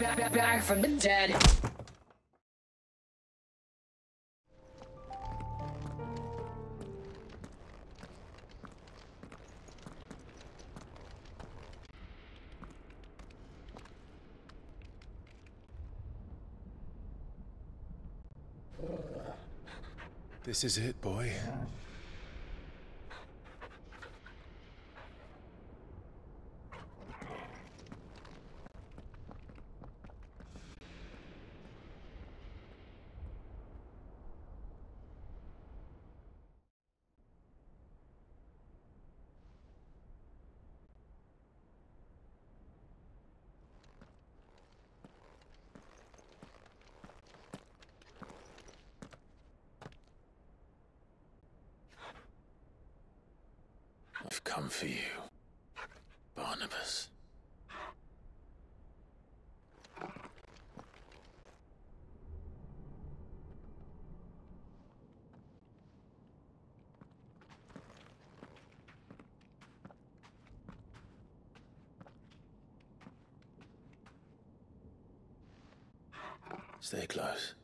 back, back from the dead. This is it, boy. Yeah. Stay close.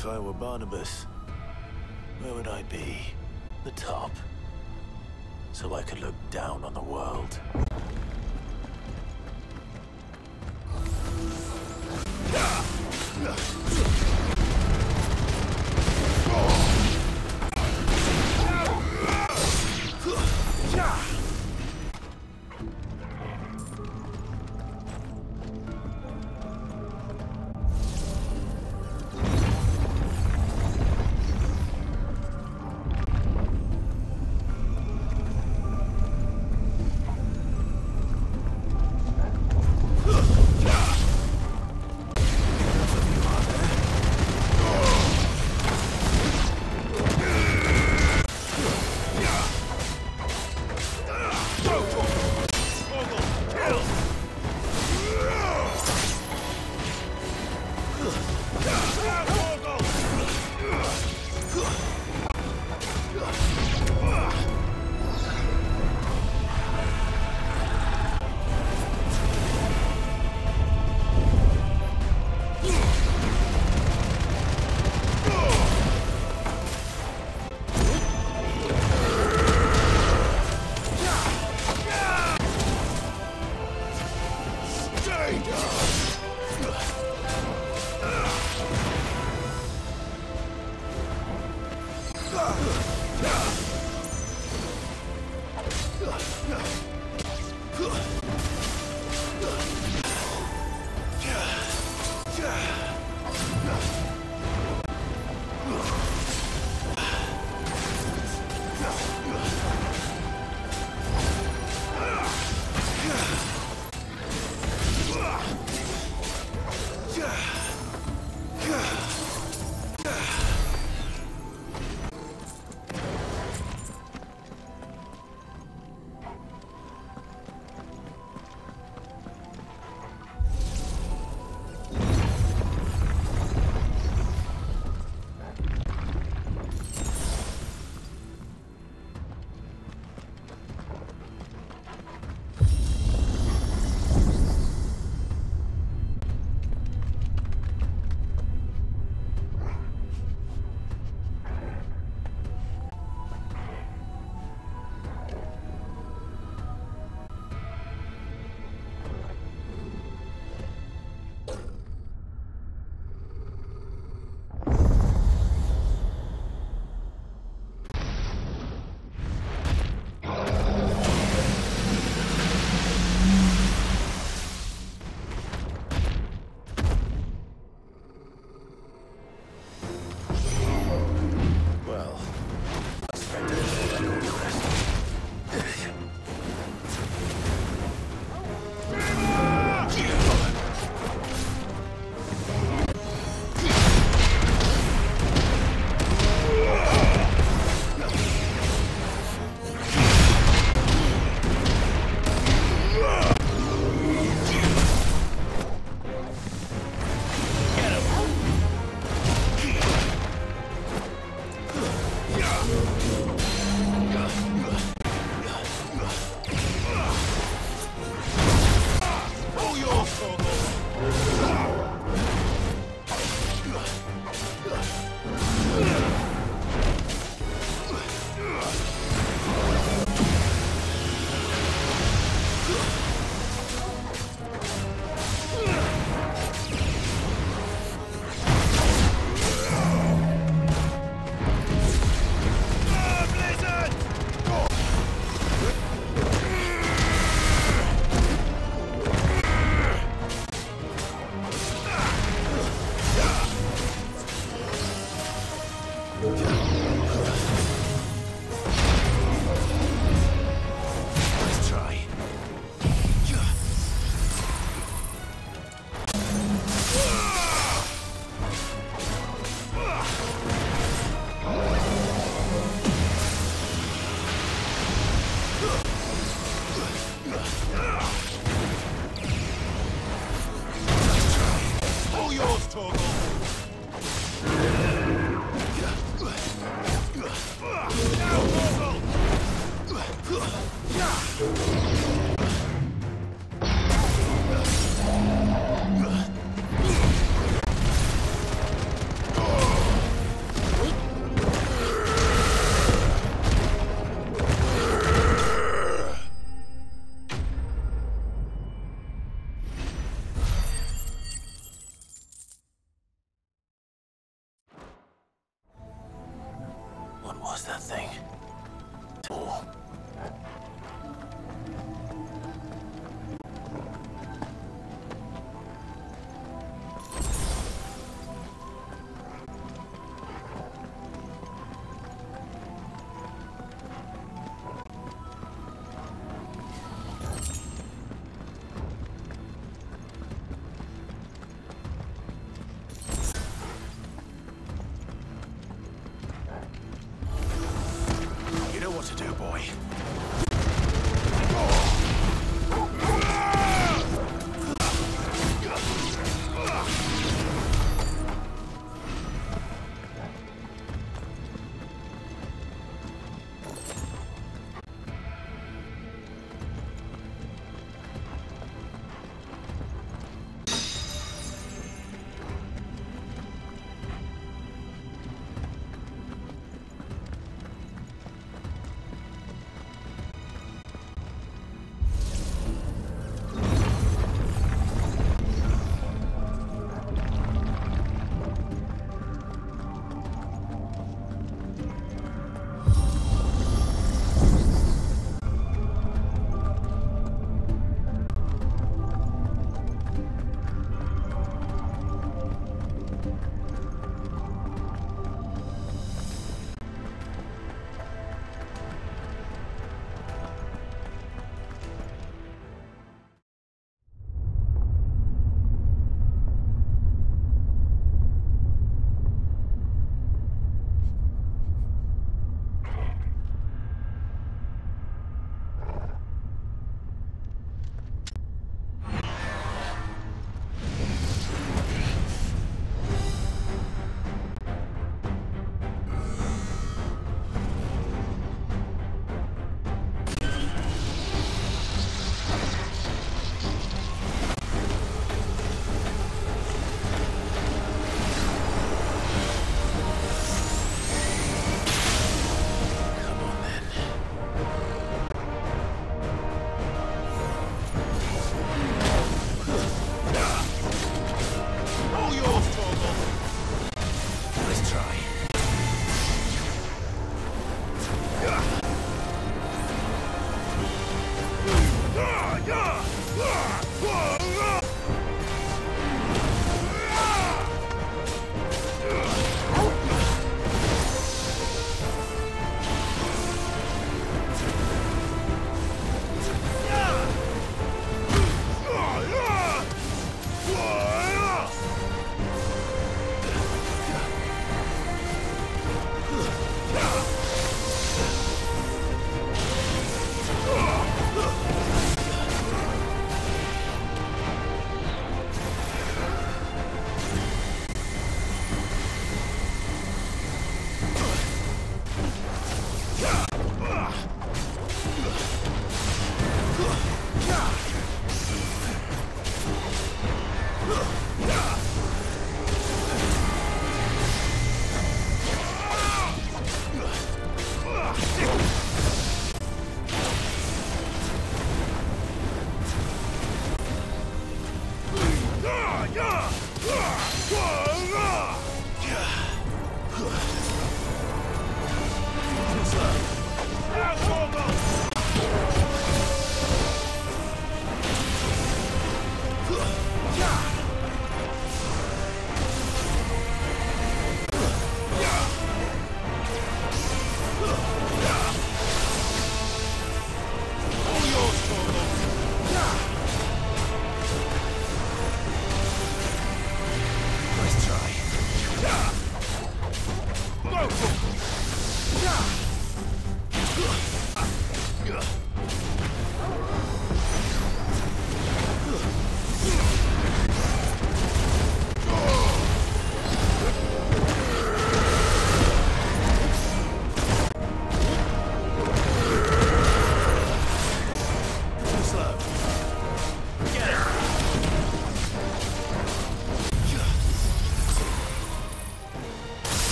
If I were Barnabas, where would I be? The top. So I could look down on the world.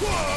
Whoa!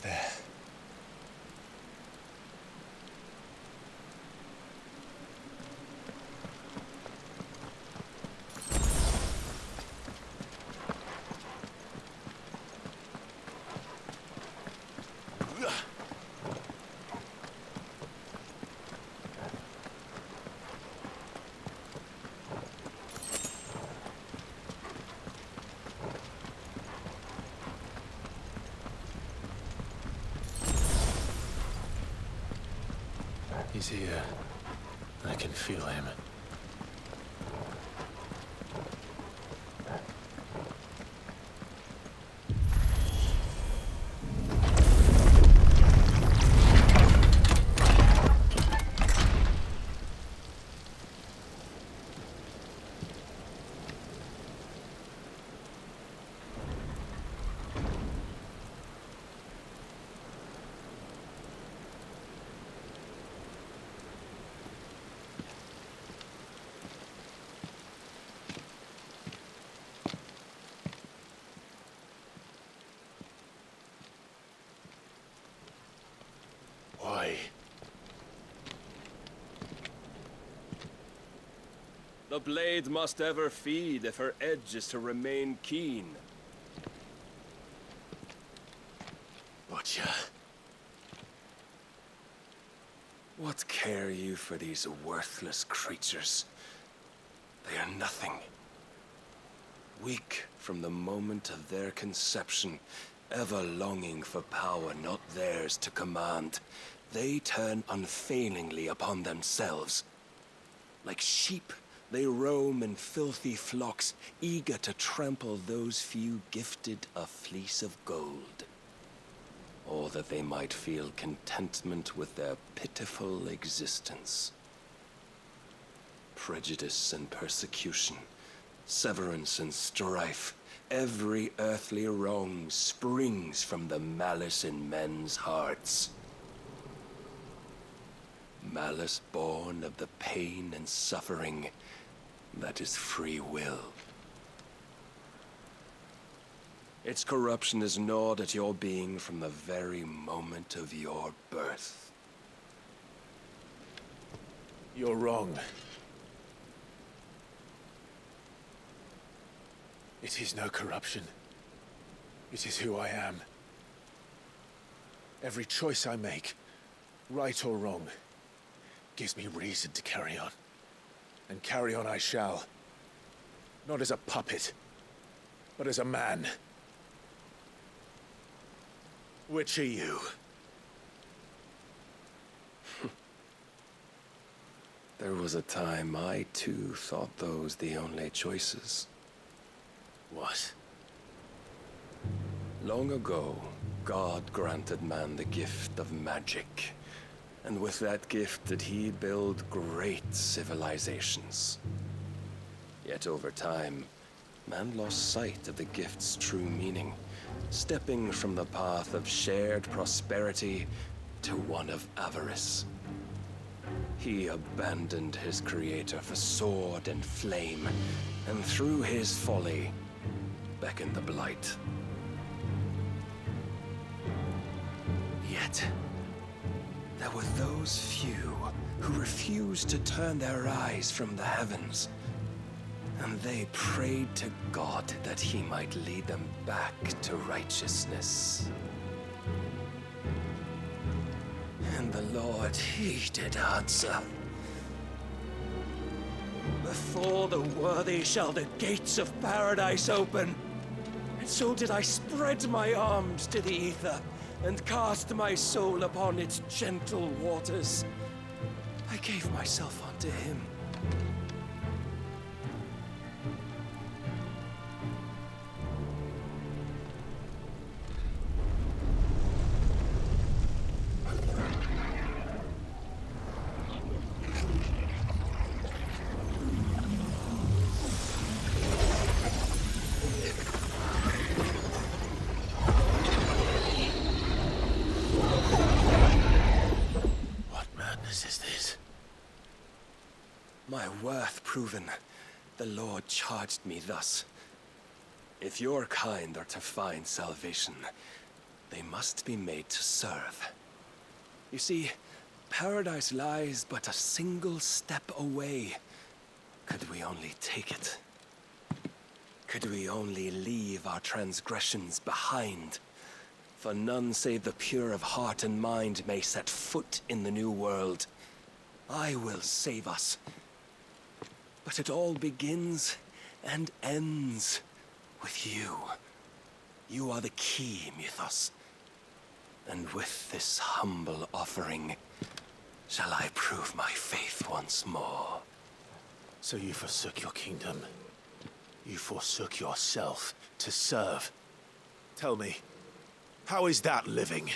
There. He's here. I can feel him. The blade must ever feed if her edge is to remain keen. Butcher. What care you for these worthless creatures? They are nothing. Weak from the moment of their conception, ever longing for power not theirs to command, they turn unfailingly upon themselves. Like sheep, they roam in filthy flocks, eager to trample those few gifted a fleece of gold. Or that they might feel contentment with their pitiful existence. Prejudice and persecution, severance and strife, every earthly wrong springs from the malice in men's hearts. Malice born of the pain and suffering that is free will. Its corruption is gnawed at your being from the very moment of your birth. You're wrong. It is no corruption. It is who I am. Every choice I make, right or wrong, gives me reason to carry on. And carry on I shall. Not as a puppet, but as a man. Which are you? There was a time I too thought those the only choices. What? Long ago, God granted man the gift of magic. And with that gift did he build great civilizations. Yet over time, man lost sight of the gift's true meaning, stepping from the path of shared prosperity to one of avarice. He abandoned his creator for sword and flame, and through his folly, beckoned the blight. Yet, there were those few who refused to turn their eyes from the heavens. And they prayed to God that he might lead them back to righteousness. And the Lord, he did answer. Before the worthy shall the gates of paradise open. And so did I spread my arms to the ether and cast my soul upon its gentle waters. I gave myself unto him. Charged me thus. If your kind are to find salvation, they must be made to serve. You see, paradise lies but a single step away. Could we only take it? Could we only leave our transgressions behind? For none save the pure of heart and mind may set foot in the new world. I will save us. But it all begins and ends with you. You are the key, Mythos. And with this humble offering, shall I prove my faith once more. So you forsook your kingdom. You forsook yourself to serve. Tell me, how is that living?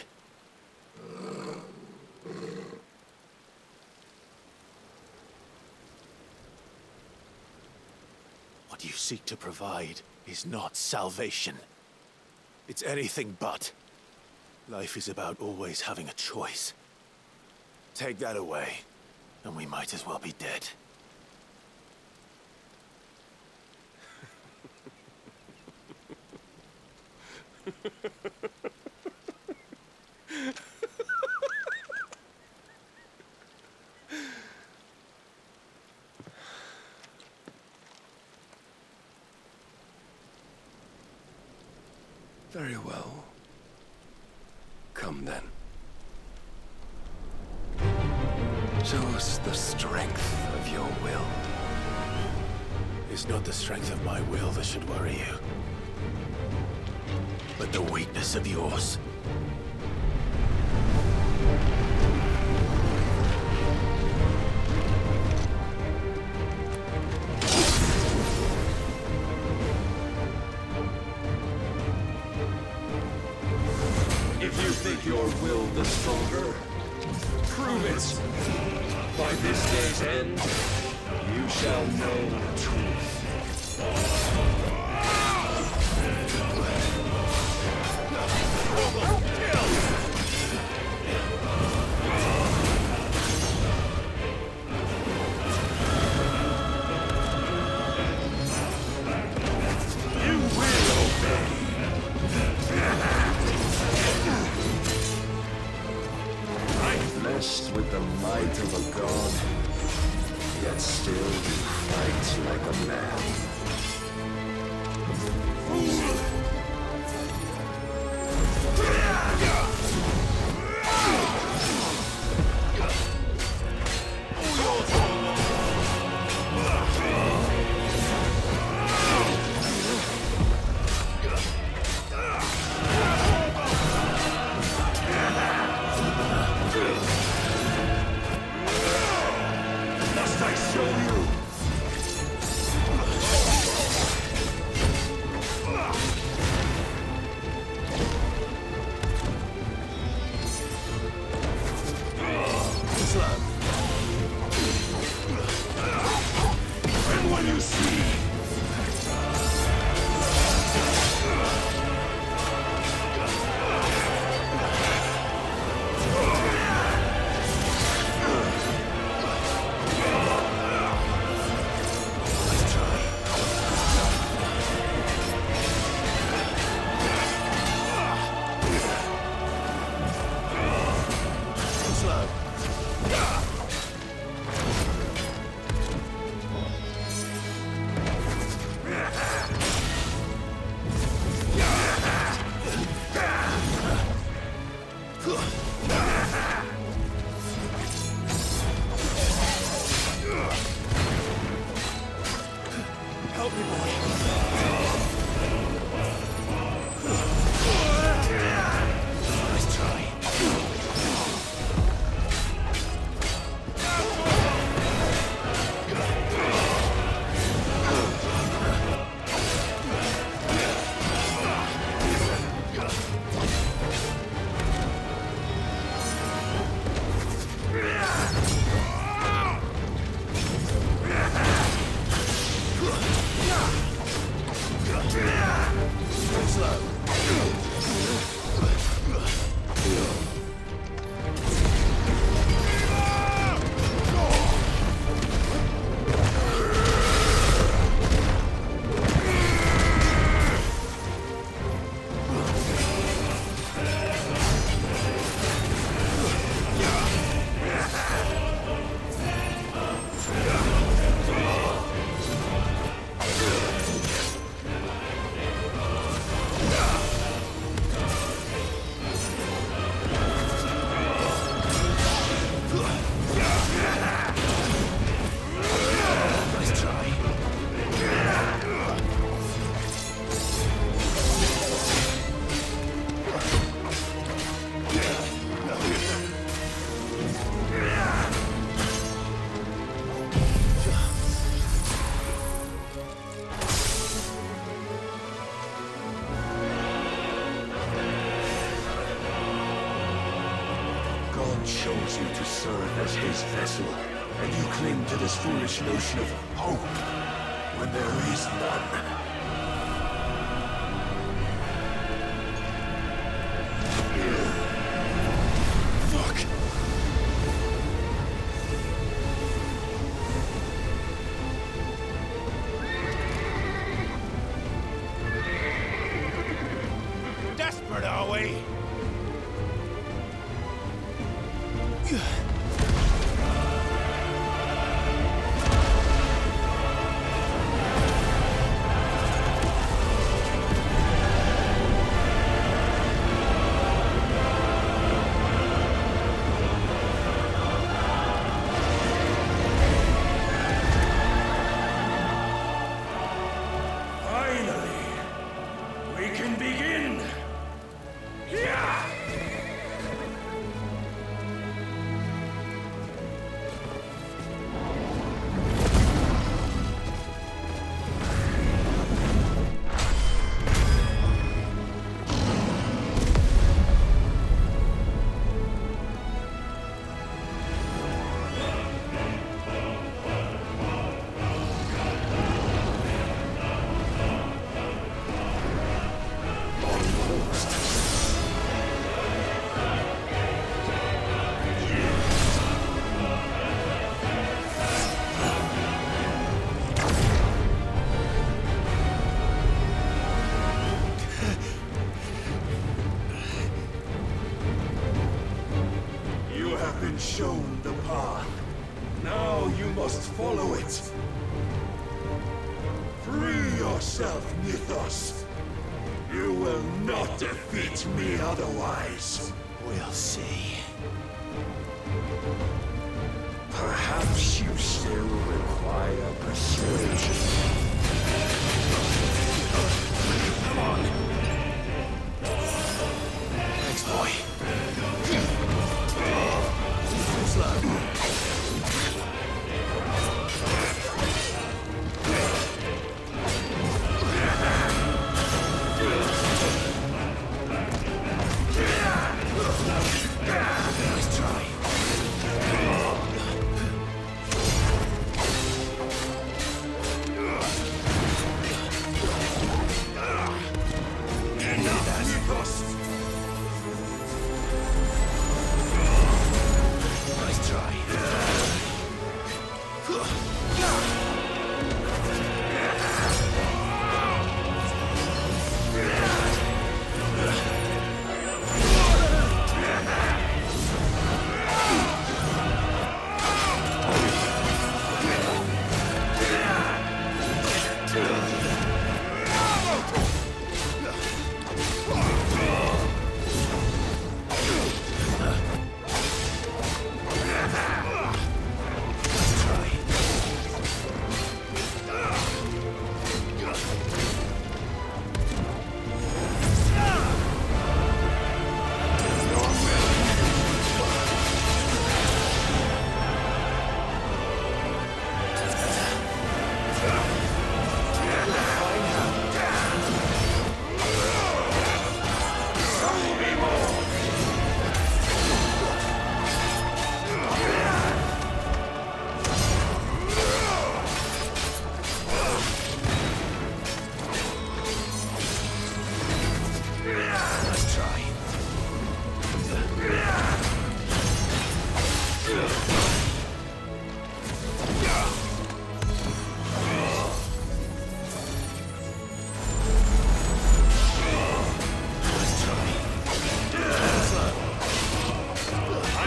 What you seek to provide is not salvation. It's anything but. Life is about always having a choice. Take that away, and we might as well be dead. Very well. Come then. Show us the strength of your will. It's not the strength of my will that should worry you, but the weakness of yours. If you think your will the stronger, prove it. By this day's end, you shall know the truth.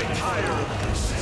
my tyrant.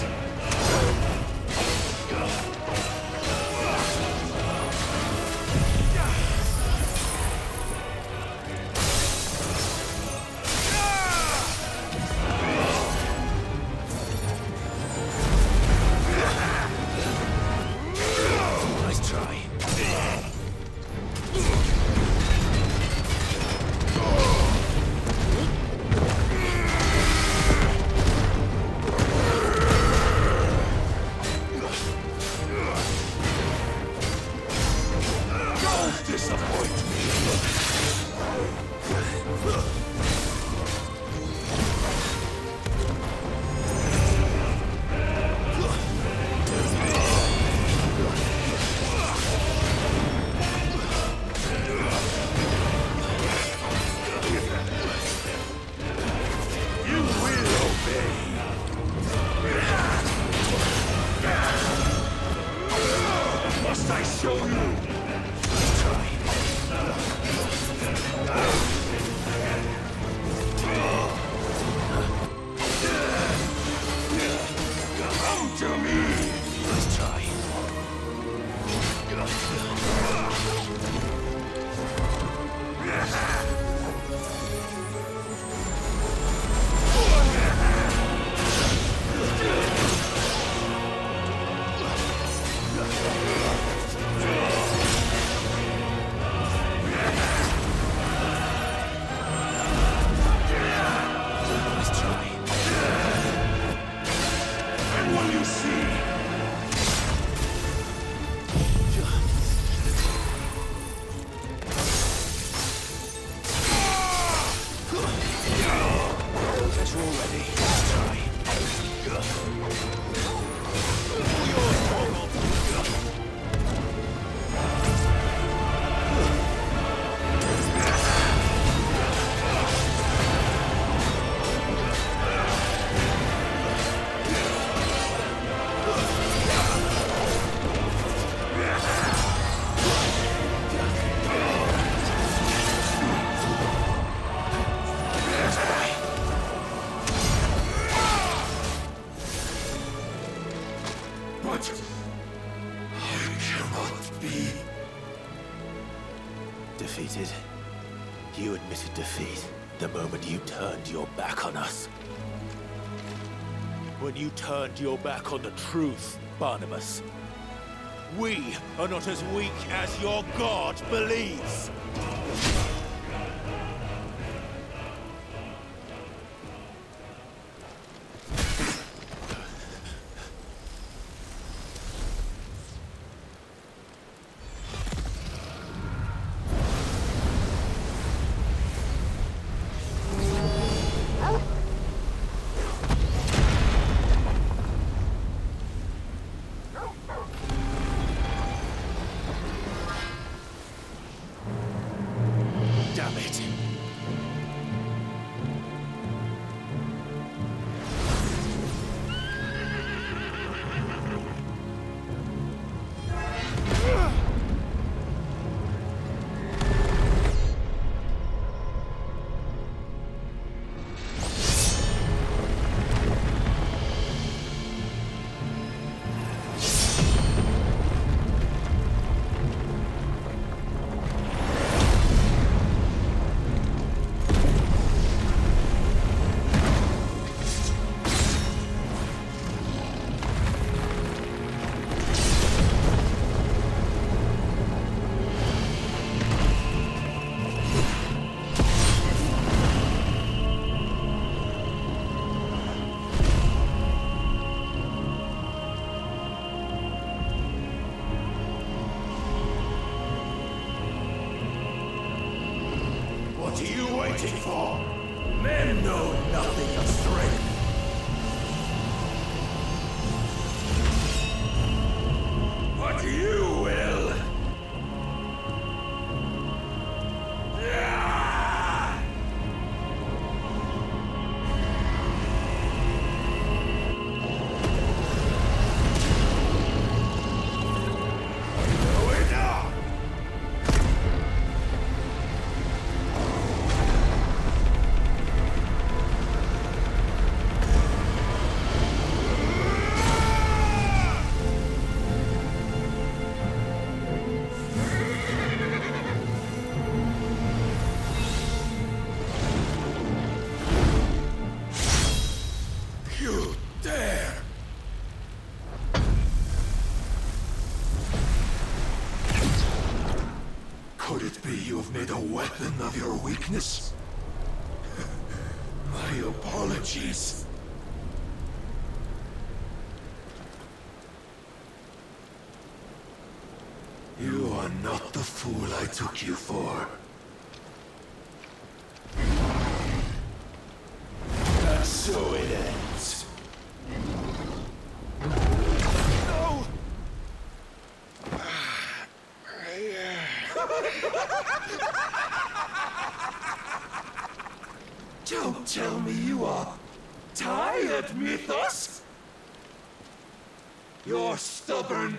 Your back on the truth, Barnabas. We are not as weak as your god believes!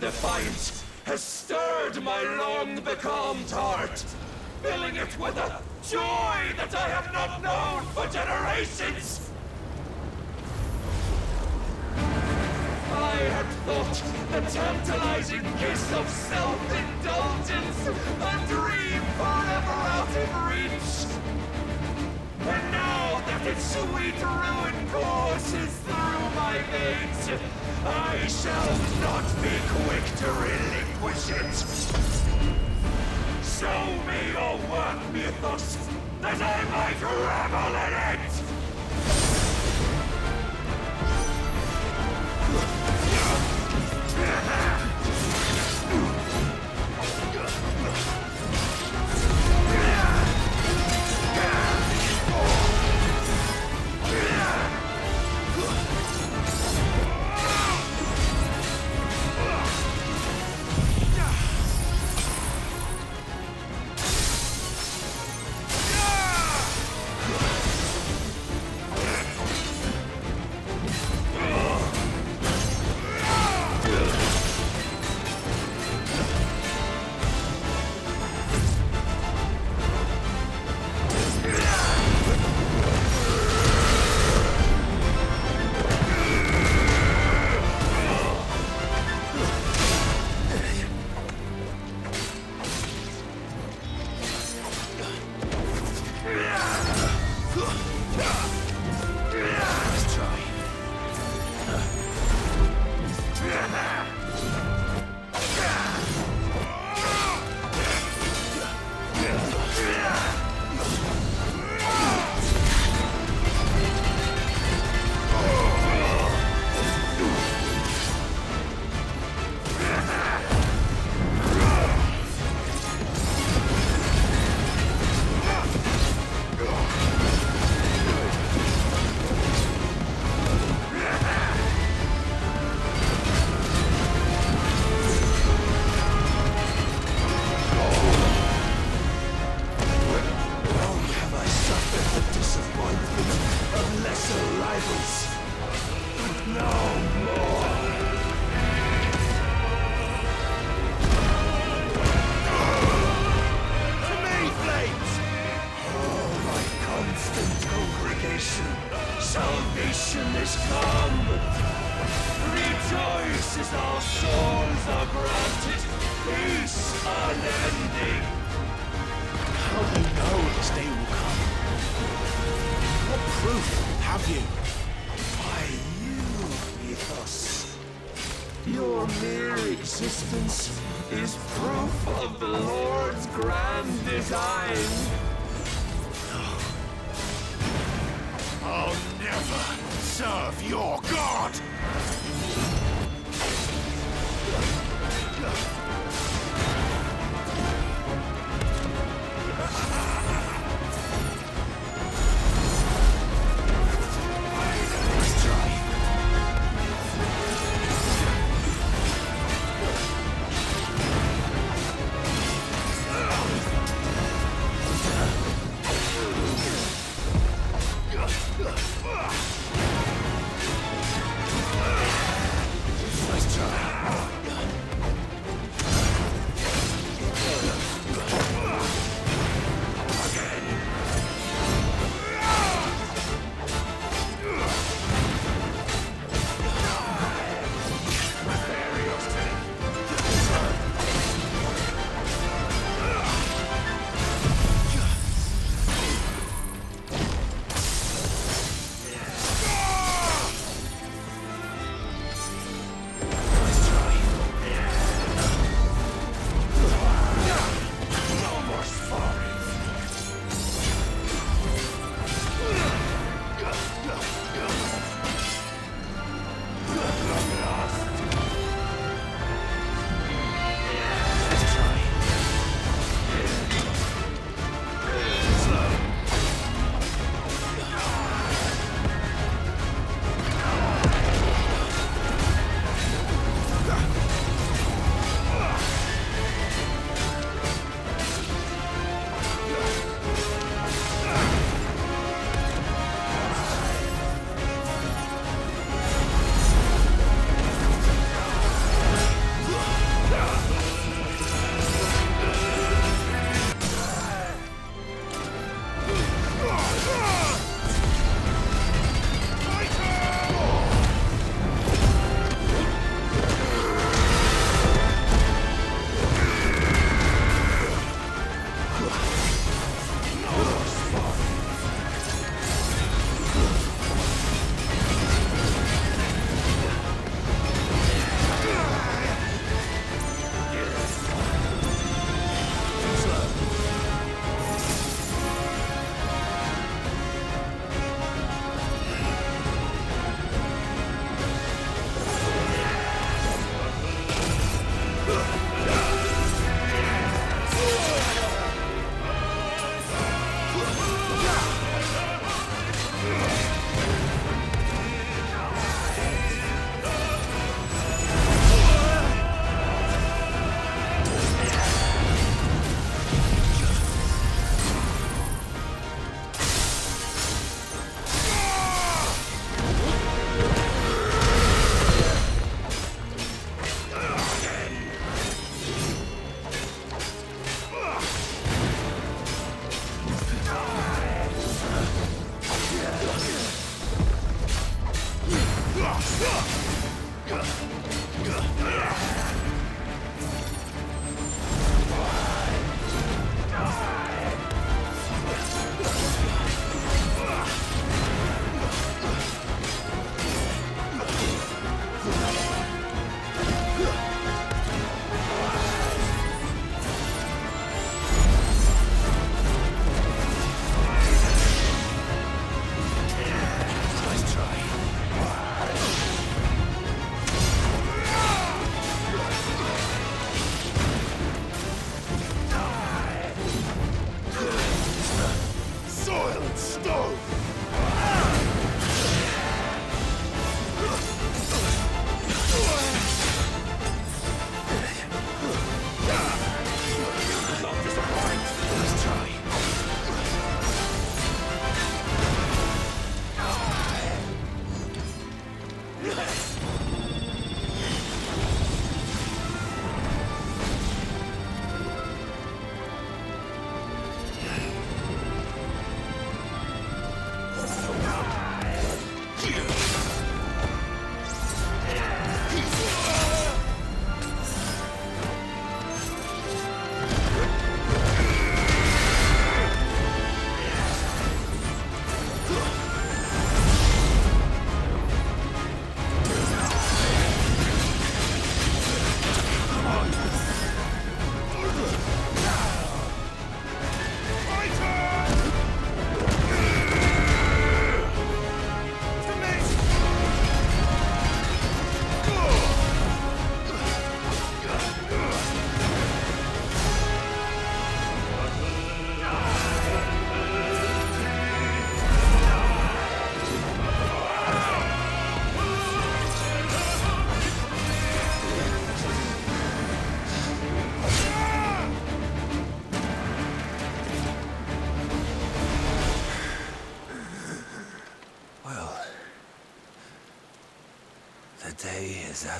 Defiance has stirred my long becalmed heart, filling it with a joy that I have not known for generations! I had thought the tantalizing kiss of self-indulgence a dream forever out of reach. Its sweet ruin courses through my veins, I shall not be quick to relinquish it. Show me your work, Mythos, that I might revel in it! Long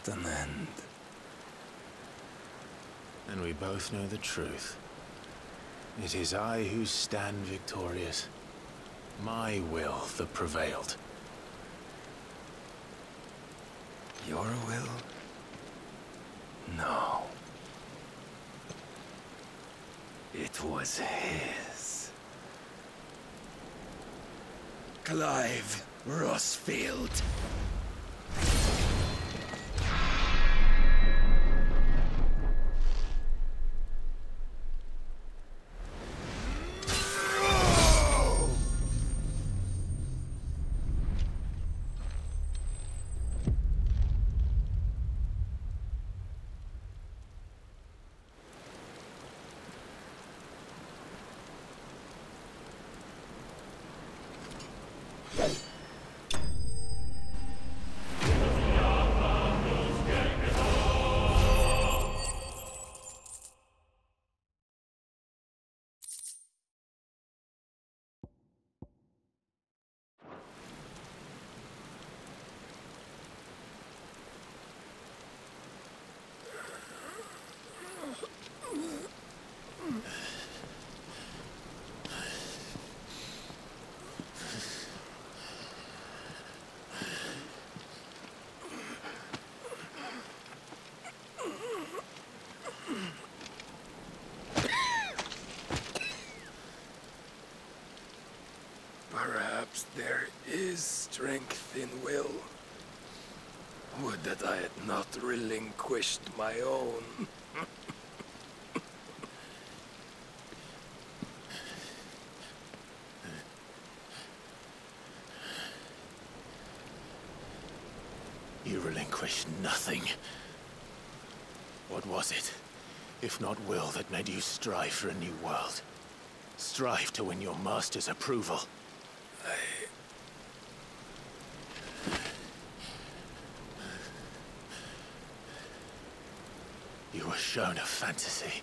at an end. And we both know the truth. It is I who stand victorious. My will that prevailed. Your will? No. It was his. Clive Rosfield. Is strength in will. Would that I had not relinquished my own. You relinquish nothing. What was it, if not will, that made you strive for a new world? Strive to win your master's approval? You were shown a fantasy,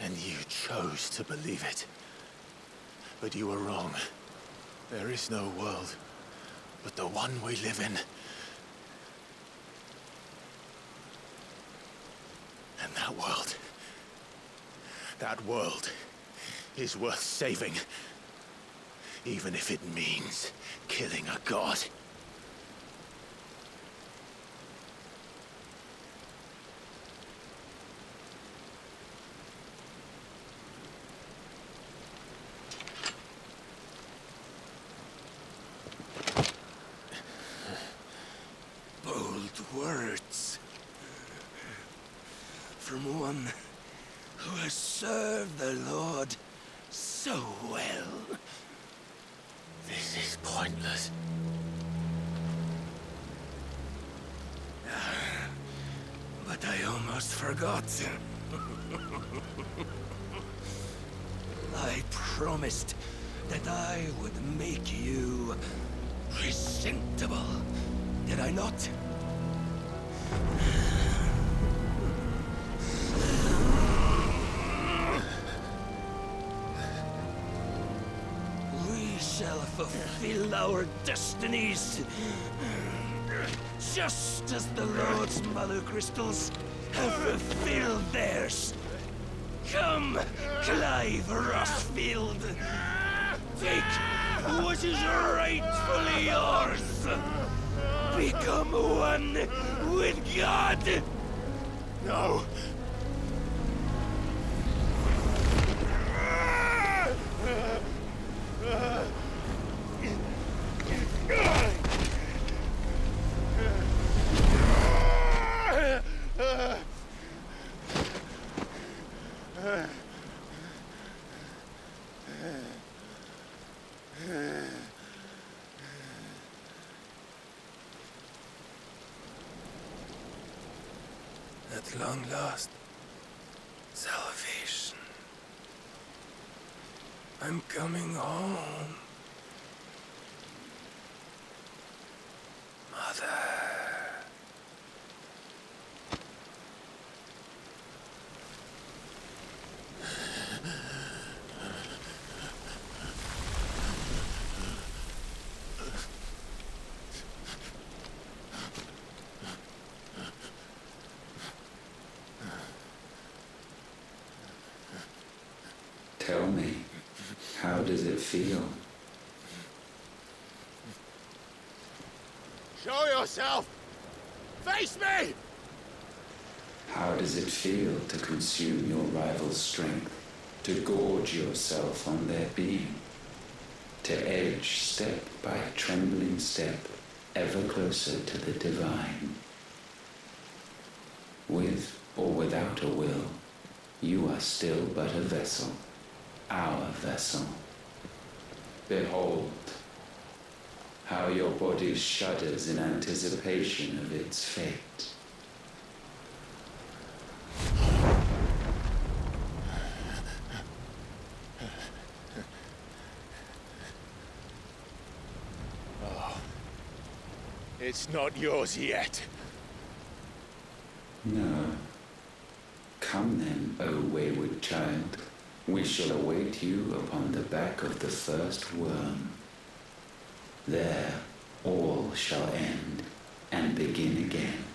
and you chose to believe it. But you were wrong. There is no world but the one we live in. And that world... That world is worth saving. Even if it means killing a god. Presentable. Did I not? We shall fulfill our destinies. Just as the Lord's Mother Crystals have fulfilled theirs. Come, Clive Rosfield. Take what is rightfully yours. Become one with God. No! At long last, salvation. I'm coming home. Mother. Tell me, how does it feel? Show yourself! Face me! How does it feel to consume your rival's strength, to gorge yourself on their being, to edge step by trembling step ever closer to the divine? With or without a will, you are still but a vessel, our vessel. Behold, how your body shudders in anticipation of its fate. Oh, It's not yours yet. No. Come then, O wayward child. We shall await you upon the back of the first worm. There all shall end and begin again.